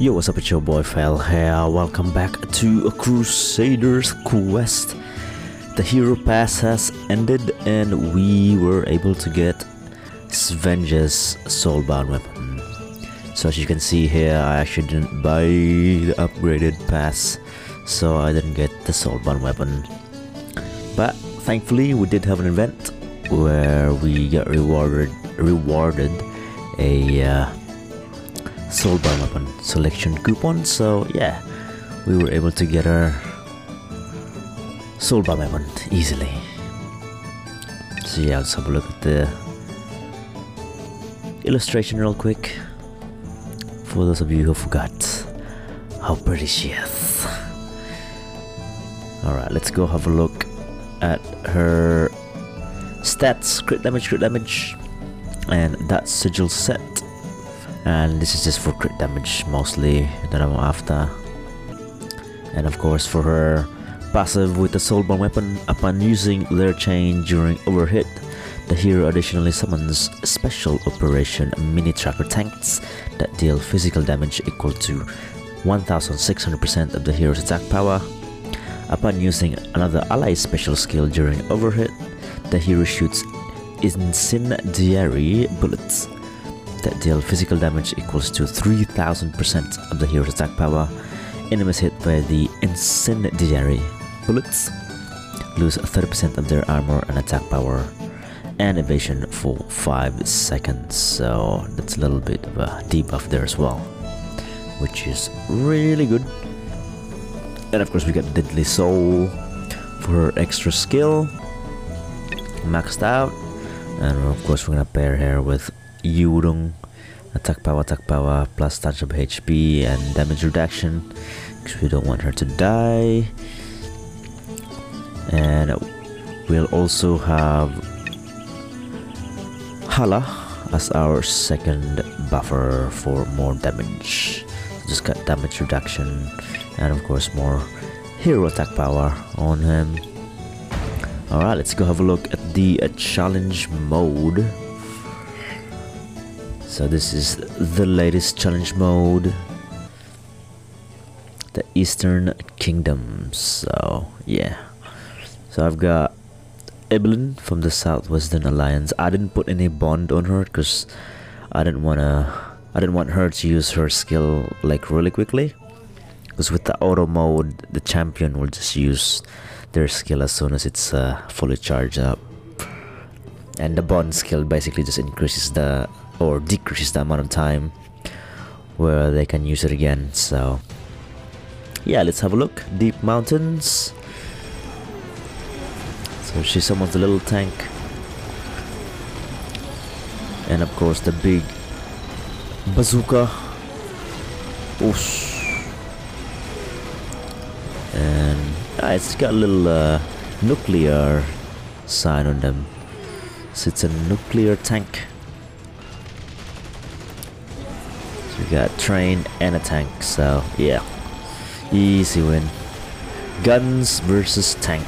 Yo, what's up? It's your boy Fel here. Welcome back to a Crusaders Quest. The hero pass has ended, and we were able to get Svenja's soulbound weapon. So as you can see here, I actually didn't buy the upgraded pass, so I didn't get the soulbound weapon. But thankfully, we did have an event where we got rewarded rewarded a uh, soulbound weapon selection coupon. So yeah, we were able to get our soulbound weapon easily. So yeah, let's have a look at the illustration real quick. For those of you who forgot how pretty she is. Alright, let's go have a look at her stats, crit damage, crit damage, and that sigil set. And this is just for crit damage mostly that I'm after. And of course for her passive with the soulbound weapon, upon using their chain during overhit, the hero additionally summons special operation mini tracker tanks that deal physical damage equal to 1600% of the hero's attack power. Upon using another ally special skill during overhit, the hero shoots incendiary bullets that deal physical damage equals to 3000% of the hero's attack power. Enemies hit by the incendiary bullets lose 30% of their armor and attack power and evasion for 5 seconds. So that's a little bit of a debuff there as well, which is really good. And of course, we got Deadly Soul for extra skill, maxed out. And of course, we're gonna pair her with Yurung, attack power, attack power, plus touch of HP and damage reduction, because we don't want her to die. And we'll also have Hala as our second buffer for more damage. Just got damage reduction and of course more hero attack power on him. Alright, let's go have a look at the uh, challenge mode. So this is the latest challenge mode. The Eastern Kingdom. So yeah. So I've got Evelyn from the Southwestern Alliance. I didn't put any bond on her because I didn't wanna I didn't want her to use her skill like really quickly. Because with the auto mode, the champion will just use their skill as soon as it's uh, fully charged up. And the bond skill basically just increases the or decreases the amount of time where they can use it again. So yeah, let's have a look. Deep mountains. So she summons the little tank. And of course the big bazooka. Oosh. And ah, it's got a little uh, nuclear sign on them. So it's a nuclear tank. We got train and a tank. So yeah, easy win. Guns versus tank.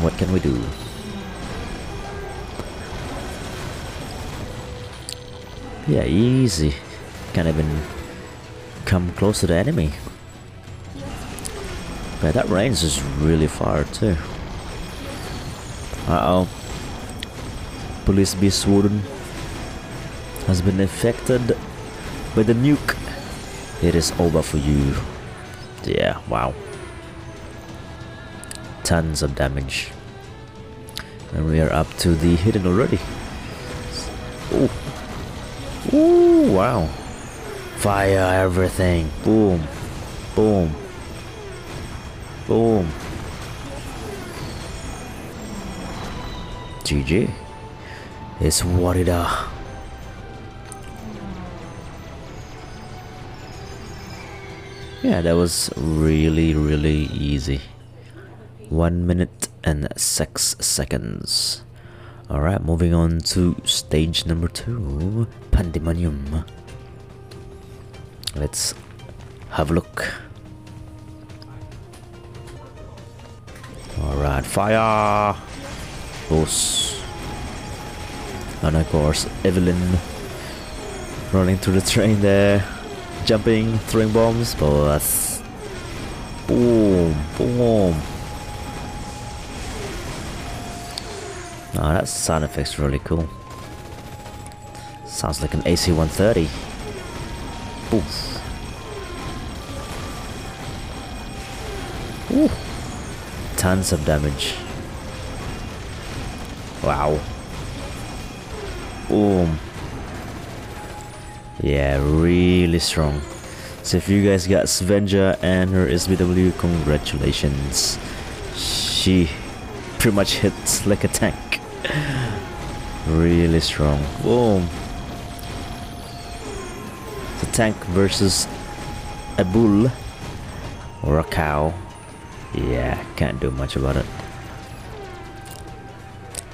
What can we do? Yeah, easy. Can't even come close to the enemy. But that range is really far too. Uh oh. Police Beast Warden has been affected by the nuke. It is over for you. Yeah, wow tons of damage. And we are up to the hidden already. Oh. Ooh, wow. Fire everything. Boom. Boom. Boom. GG. It's what Warida. Uh, Yeah, that was really, really easy. 1 minute and 6 seconds. Alright, moving on to stage number 2 Pandemonium. Let's have a look. Alright, fire! Boss. And of course, Evelyn running through the train there. Jumping, throwing bombs, boss. Boom, boom. Oh, that sound effect's really cool. Sounds like an AC-130. Oof. Ooh. Tons of damage. Wow. Boom. Yeah, really strong. So if you guys got Svenja and her SBW, congratulations. She pretty much hits like a tank. really strong. Boom. The tank versus a bull or a cow. Yeah, can't do much about it.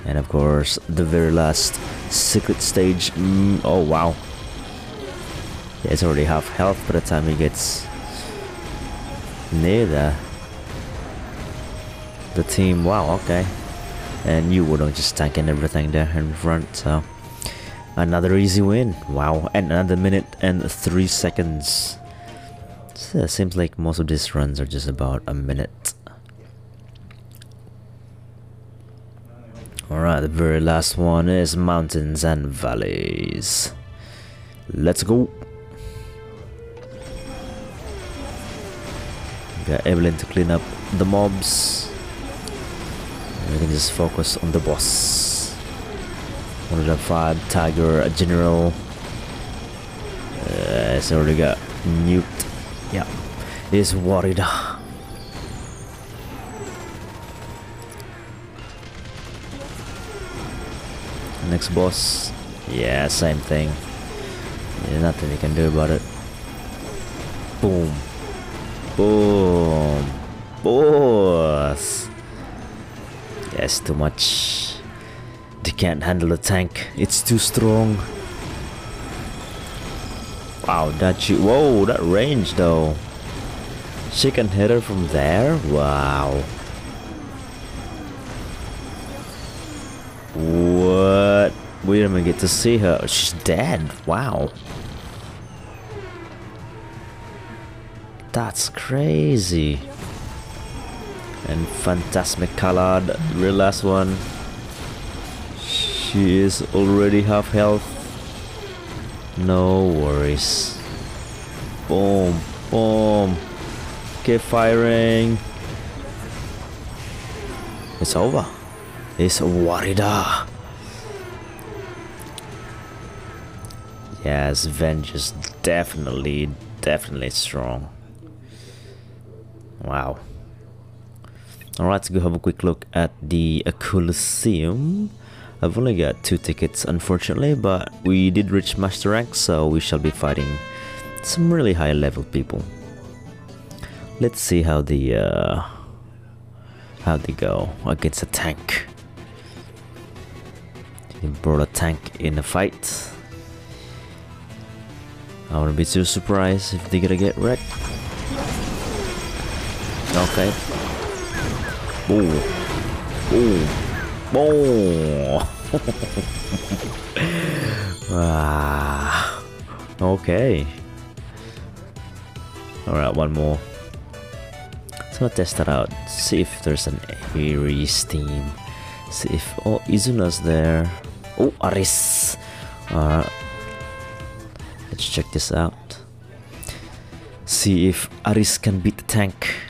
And of course, the very last secret stage. Mm, oh wow. Yeah, it's already half health by the time he gets near the the team. Wow, okay. And you wouldn't just tanking everything there in front, so another easy win. Wow, and another minute and three seconds. So it seems like most of these runs are just about a minute. Alright, the very last one is mountains and valleys. Let's go. Got Evelyn to clean up the mobs. We can just focus on the boss. 105 Tiger, a General. Uh, it's already got nuked. Yeah, is Warida. Next boss. Yeah, same thing. There's nothing you can do about it. Boom. Boom. Boss. Yes, too much. They can't handle the tank. It's too strong. Wow, that she whoa, that range though. She can hit her from there? Wow. What? We didn't even get to see her. She's dead. Wow. That's crazy. And Fantasmic Colored, real last one. She is already half health. No worries. Boom, boom. Keep firing. It's over. It's Warida. Yes, Svenja is definitely, definitely strong. Wow. Alright, let's go have a quick look at the Colosseum. I've only got two tickets unfortunately, but we did reach Master Rank, so we shall be fighting some really high level people. Let's see how the uh, how they go against a tank. He brought a tank in a fight. I wouldn't be too surprised if they're gonna get wrecked. Okay. Boom. Boom. Boom. ah. Okay. Alright, one more. I'll test that out. See if there's an Ares team. See if oh Izuna's there. Oh Aris. Alright. Let's check this out. See if Aris can beat the tank.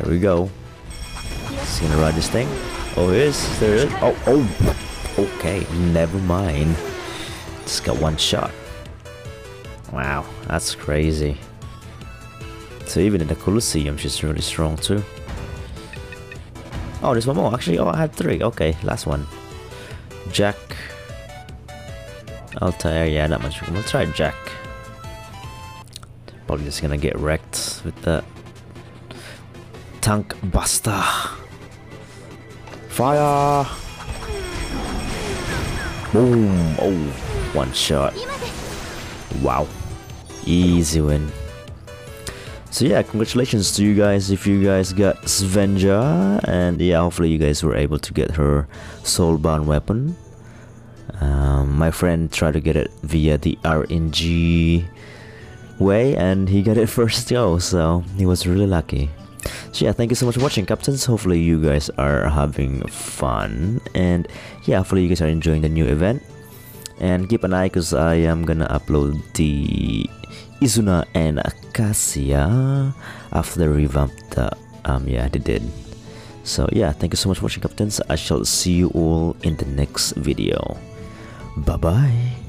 There we go. He's gonna ride this thing. Oh, he is. There is. Oh, oh. Okay, never mind. Just got one shot. Wow, that's crazy. So even in the Colosseum, she's really strong too. Oh, there's one more. Actually, oh, I had three. Okay, last one. Jack. Altair, yeah, not much. We'll try Jack. Probably just gonna get wrecked with that. Tank Buster. Fire! Boom! Oh, one shot. Wow. Easy win. So yeah, congratulations to you guys if you guys got Svenja and yeah, hopefully you guys were able to get her soulbound weapon. Um, my friend tried to get it via the RNG way, and he got it first go, so he was really lucky. So yeah, thank you so much for watching, captains. Hopefully you guys are having fun, and yeah, hopefully you guys are enjoying the new event. And keep an eye, cause I am gonna upload the Izuna and Acacia after they revamped the um yeah they did. So yeah, thank you so much for watching, captains. I shall see you all in the next video. Bye bye.